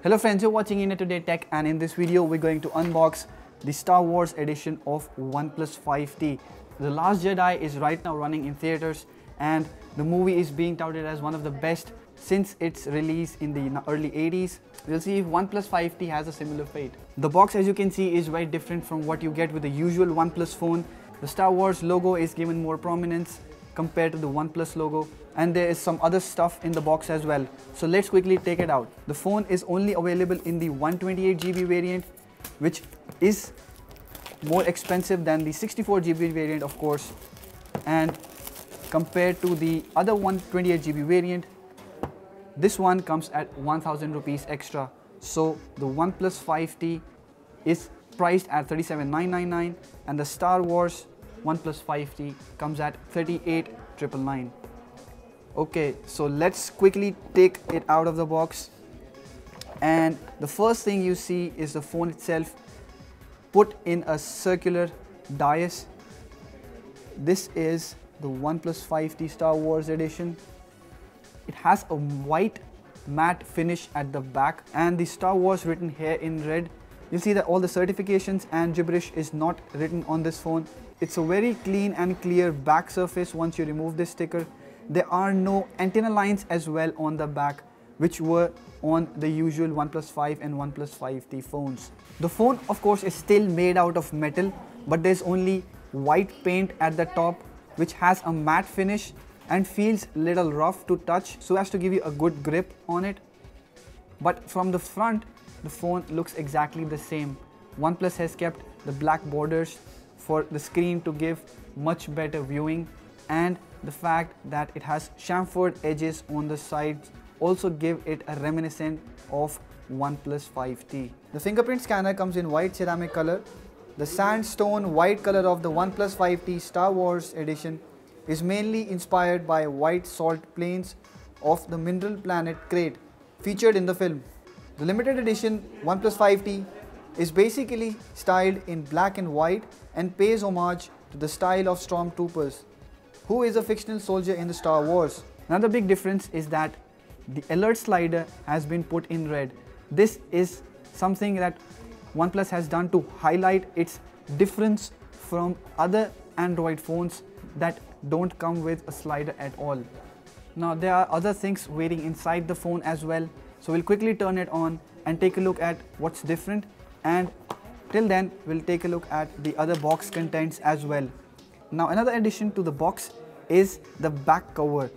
Hello friends, you're watching India Today Tech and in this video we're going to unbox the Star Wars edition of OnePlus 5T. The Last Jedi is right now running in theaters and the movie is being touted as one of the best since its release in the early 80s. We'll see if OnePlus 5T has a similar fate. The box as you can see is very different from what you get with the usual OnePlus phone. The Star Wars logo is given more prominence compared to the OnePlus logo and there is some other stuff in the box as well. So let's quickly take it out. The phone is only available in the 128GB variant which is more expensive than the 64GB variant of course and compared to the other 128GB variant this one comes at 1000 rupees extra so the OnePlus 5T is priced at 37999 and the Star Wars OnePlus 5T comes at 38999 okay so let's quickly take it out of the box. And the first thing you see is the phone itself put in a circular dais. This is the OnePlus 5T Star Wars edition. It has a white matte finish at the back and the Star Wars written here in red. You'll see that all the certifications and gibberish is not written on this phone it's a very clean and clear back surface once you remove this sticker there are no antenna lines as well on the back which were on the usual OnePlus 5 and OnePlus 5T phones. The phone of course is still made out of metal but there's only white paint at the top which has a matte finish and feels little rough to touch so as to give you a good grip on it. But from the front the phone looks exactly the same. OnePlus has kept the black borders for the screen to give much better viewing and the fact that it has chamfered edges on the sides also give it a reminiscent of OnePlus 5T. The fingerprint scanner comes in white ceramic color. The sandstone white color of the OnePlus 5T Star Wars edition is mainly inspired by white salt plains of the mineral planet Crait featured in the film. The limited edition OnePlus 5T is basically styled in black and white and pays homage to the style of stormtroopers who is a fictional soldier in the Star Wars. Another big difference is that the alert slider has been put in red. This is something that OnePlus has done to highlight its difference from other Android phones that don't come with a slider at all. Now there are other things waiting inside the phone as well. So we'll quickly turn it on and take a look at what's different and till then we'll take a look at the other box contents as well. Now another addition to the box is the back cover.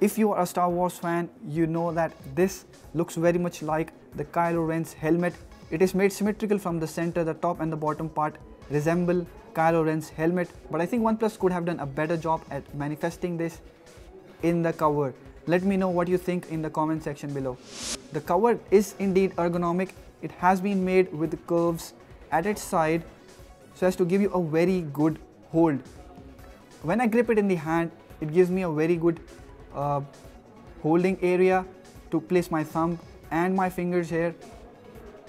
If you are a Star Wars fan, you know that this looks very much like the Kylo Ren's helmet. It is made symmetrical from the center, the top and the bottom part resemble Kylo Ren's helmet. But I think OnePlus could have done a better job at manifesting this in the cover. Let me know what you think in the comment section below. The cover is indeed ergonomic. It has been made with curves at its side so as to give you a very good hold when I grip it in the hand, it gives me a very good uh, holding area to place my thumb and my fingers here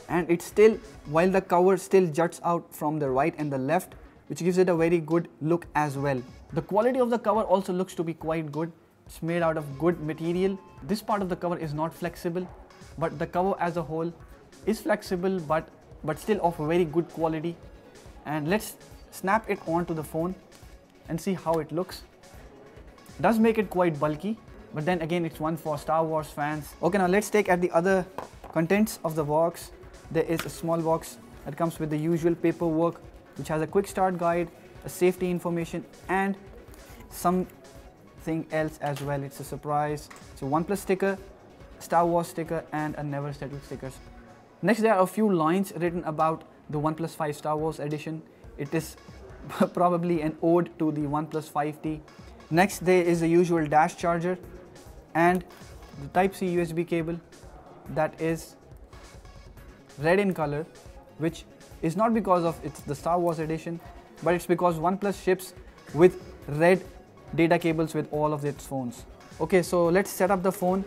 and it's still while the cover still juts out from the right and the left which gives it a very good look as well. The quality of the cover also looks to be quite good. It's made out of good material. This part of the cover is not flexible but the cover as a whole is flexible but but still of very good quality and let's snap it onto the phone and see how it looks. Does make it quite bulky, but then again it's one for Star Wars fans. Okay, now let's take at the other contents of the box. There is a small box that comes with the usual paperwork, which has a quick start guide, a safety information, and something else as well. It's a surprise. It's a OnePlus sticker, Star Wars sticker, and a Never Settle stickers. Next, there are a few lines written about the OnePlus 5 Star Wars edition. It is probably an ode to the OnePlus 5T. Next there is the usual dash charger and the Type-C USB cable that is red in color which is not because of it's the Star Wars edition but it's because OnePlus ships with red data cables with all of its phones. Okay, so let's set up the phone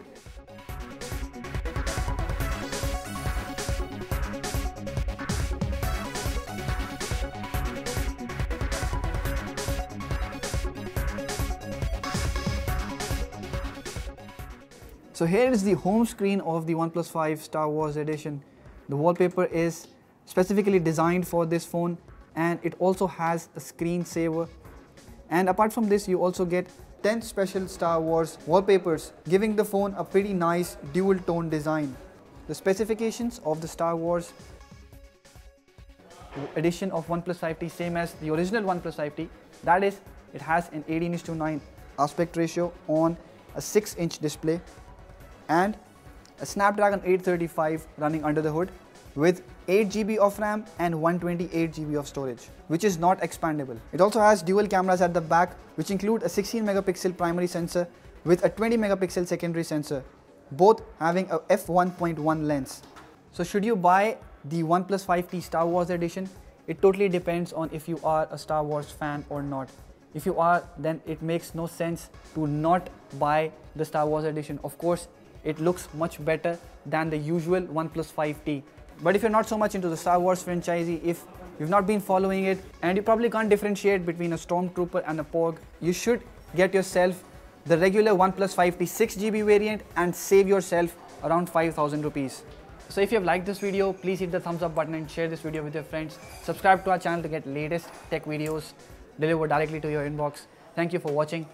So here is the home screen of the OnePlus 5 Star Wars edition. The wallpaper is specifically designed for this phone and it also has a screensaver. And apart from this, you also get 10 special Star Wars wallpapers, giving the phone a pretty nice dual tone design. The specifications of the Star Wars edition of OnePlus 5T same as the original OnePlus 5T. That is, it has an 18 to 9 aspect ratio on a 6 inch display and a Snapdragon 835 running under the hood with 8 GB of RAM and 128 GB of storage, which is not expandable. It also has dual cameras at the back, which include a 16 megapixel primary sensor with a 20 megapixel secondary sensor, both having a f1.1 lens. So should you buy the OnePlus 5T Star Wars edition? It totally depends on if you are a Star Wars fan or not. If you are, then it makes no sense to not buy the Star Wars edition. Of course, it looks much better than the usual OnePlus 5T. But if you're not so much into the Star Wars franchise, if you've not been following it, and you probably can't differentiate between a Stormtrooper and a Porg, you should get yourself the regular OnePlus 5T 6GB variant and save yourself around 5000 rupees. So if you have liked this video, please hit the thumbs up button and share this video with your friends. Subscribe to our channel to get latest tech videos delivered directly to your inbox. Thank you for watching.